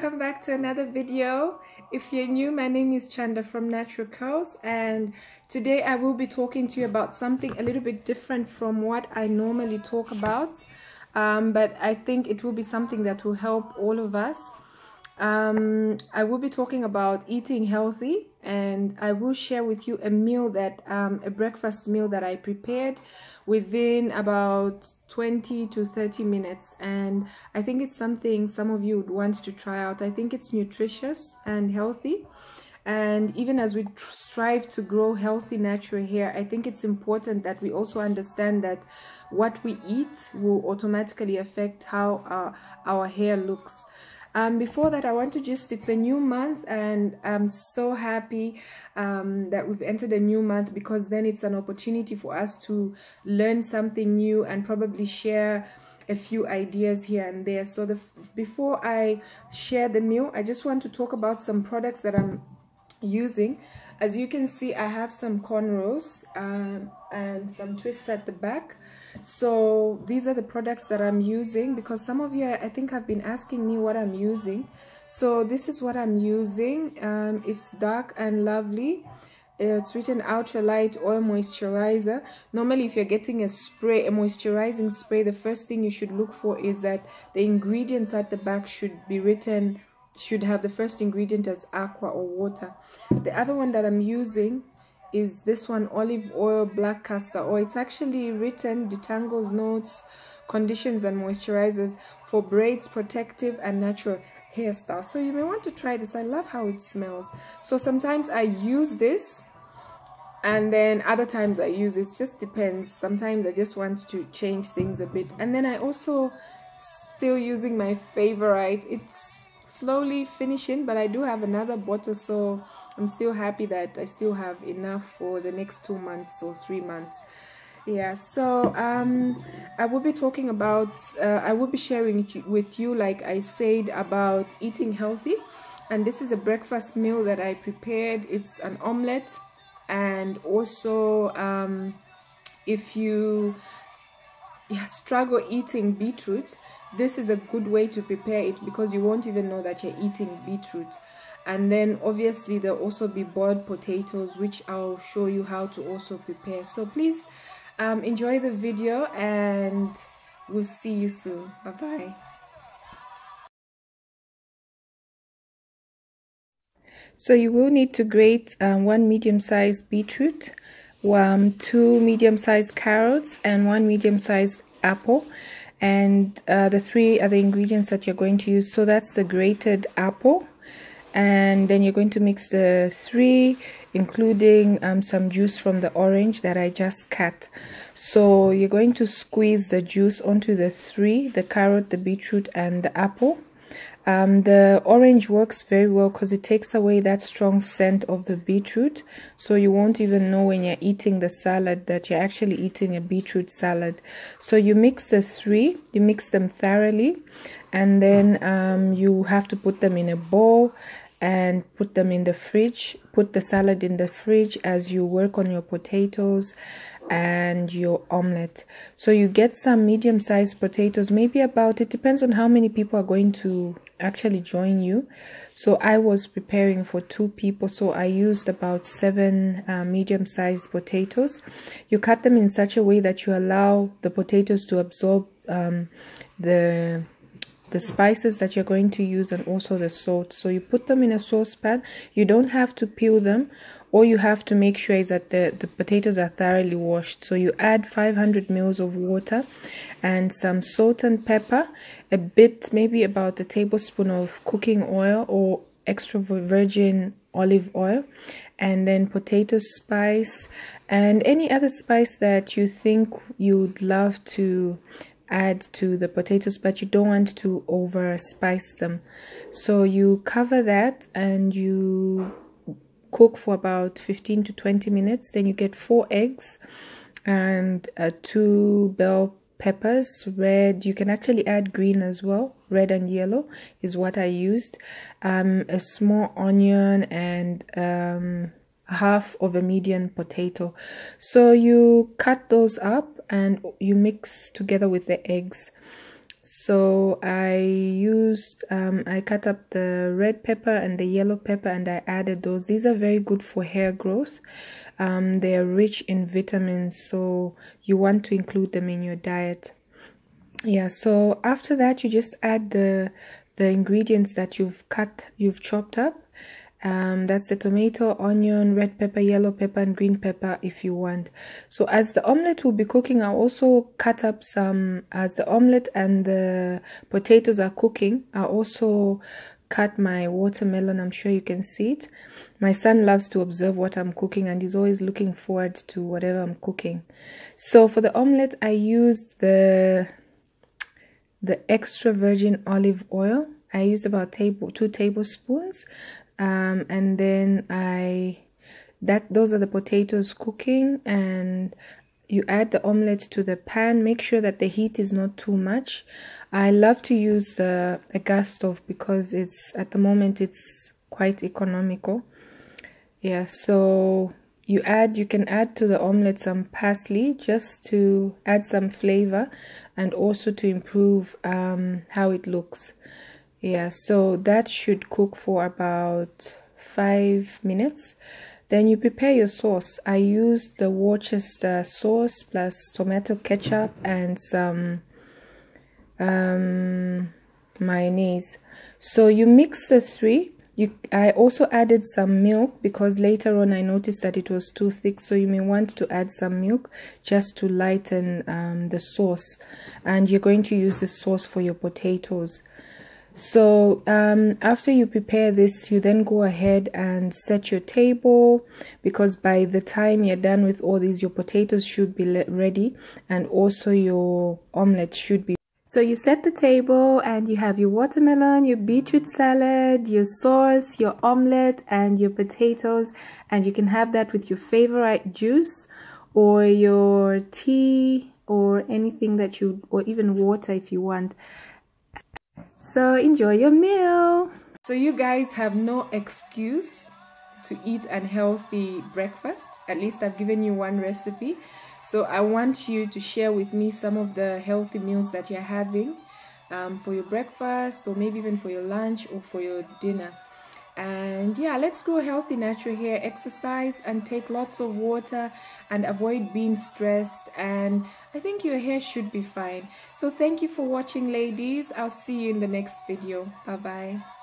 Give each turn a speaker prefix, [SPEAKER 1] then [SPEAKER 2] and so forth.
[SPEAKER 1] welcome back to another video. If you're new my name is Chanda from Natural Kurls and today I will be talking to you about something a little bit different from what I normally talk about. Um, but I think it will be something that will help all of us um, I will be talking about eating healthy and I will share with you a meal that um, a breakfast meal that I prepared within about 20 to 30 minutes. And I think it's something some of you would want to try out. I think it's nutritious and healthy. And even as we strive to grow healthy natural hair I think it's important that we also understand that what we eat will automatically affect how uh, our hair looks um, before that, I want to just, it's a new month and I'm so happy um, that we've entered a new month because then it's an opportunity for us to learn something new and probably share a few ideas here and there. So the, before I share the meal, I just want to talk about some products that I'm using. As you can see, I have some cornrows um, and some twists at the back so these are the products that i'm using because some of you i think have been asking me what i'm using. So this is what i'm using. Um, it's dark and lovely. It's written ultra light oil moisturizer. Normally if you're getting a spray a moisturizing spray the first thing you should look for is that the ingredients at the back should be written should have the first ingredient as aqua or water. The other one that i'm using is this one olive oil black castor oil. It's actually written detangles notes conditions and moisturizers for braids protective and natural hairstyle. So you may want to try this. I love how it smells. So sometimes i use this and then other times i use it. Just depends. Sometimes i just want to change things a bit. And then i also still using my favorite. It's slowly finishing but I do have another bottle so I'm still happy that I still have enough for the next two months or three months. Yeah so um I will be talking about uh, I will be sharing with you like I said about eating healthy. And this is a breakfast meal that I prepared. It's an omelette. And also um, if you yeah, struggle eating beetroot this is a good way to prepare it because you won't even know that you're eating beetroot. And then obviously there'll also be boiled potatoes which I'll show you how to also prepare. So please um, enjoy the video and we'll see you soon. Bye bye so you will need to grate um, one medium-sized beetroot um, two medium-sized carrots and one medium-sized apple and uh, the three other ingredients that you're going to use. So that's the grated apple and then you're going to mix the three including um, some juice from the orange that I just cut. So you're going to squeeze the juice onto the three the carrot the beetroot and the apple um, the orange works very well because it takes away that strong scent of the beetroot. So you won't even know when you're eating the salad that you're actually eating a beetroot salad. So you mix the three, you mix them thoroughly, and then um, you have to put them in a bowl and put them in the fridge. Put the salad in the fridge as you work on your potatoes and your omelette so you get some medium sized potatoes maybe about it depends on how many people are going to actually join you. So i was preparing for two people so i used about seven uh, medium sized potatoes. You cut them in such a way that you allow the potatoes to absorb um, the the spices that you're going to use and also the salt. So you put them in a saucepan. You don't have to peel them. All you have to make sure is that the, the potatoes are thoroughly washed. So you add 500 mils of water and some salt and pepper a bit maybe about a tablespoon of cooking oil or extra virgin olive oil and then potato spice and any other spice that you think you'd love to add to the potatoes but you don't want to over spice them. So you cover that and you cook for about 15 to 20 minutes. Then you get four eggs and uh, two bell peppers. Red you can actually add green as well. Red and yellow is what i used. Um, a small onion and um, half of a medium potato. So you cut those up and you mix together with the eggs. So I used um, I cut up the red pepper and the yellow pepper and I added those. These are very good for hair growth. Um, they are rich in vitamins so you want to include them in your diet. Yeah so after that you just add the the ingredients that you've cut you've chopped up um, that's the tomato onion red pepper yellow pepper and green pepper if you want. So as the omelette will be cooking i also cut up some as the omelette and the potatoes are cooking i also cut my watermelon. I'm sure you can see it. My son loves to observe what i'm cooking and he's always looking forward to whatever i'm cooking. So for the omelette i used the the extra virgin olive oil. I used about table two tablespoons um, and then I that those are the potatoes cooking and you add the omelette to the pan make sure that the heat is not too much. I love to use a gas stove because it's at the moment it's quite economical. Yeah so you add you can add to the omelette some parsley just to add some flavor and also to improve um, how it looks yeah so that should cook for about five minutes. Then you prepare your sauce. I used the worcester sauce plus tomato ketchup and some um, mayonnaise. So you mix the three. You i also added some milk because later on i noticed that it was too thick. So you may want to add some milk just to lighten um, the sauce. And you're going to use the sauce for your potatoes so um, after you prepare this you then go ahead and set your table because by the time you're done with all these your potatoes should be ready and also your omelette should be so you set the table and you have your watermelon, your beetroot salad, your sauce, your omelette and your potatoes and you can have that with your favorite juice or your tea or anything that you or even water if you want. So enjoy your meal. So you guys have no excuse to eat unhealthy breakfast. At least I've given you one recipe. So I want you to share with me some of the healthy meals that you're having um, for your breakfast or maybe even for your lunch or for your dinner and yeah let's grow healthy natural hair exercise and take lots of water and avoid being stressed. And i think your hair should be fine. So thank you for watching ladies. I'll see you in the next video. Bye bye